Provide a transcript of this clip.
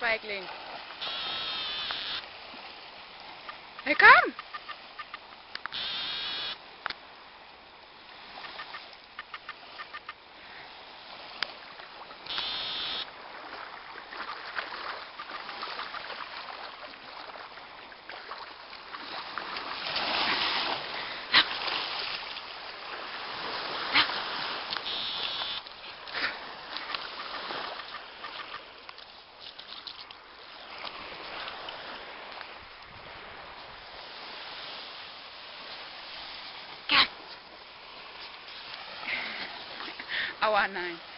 spijkeling. Hij kan! ao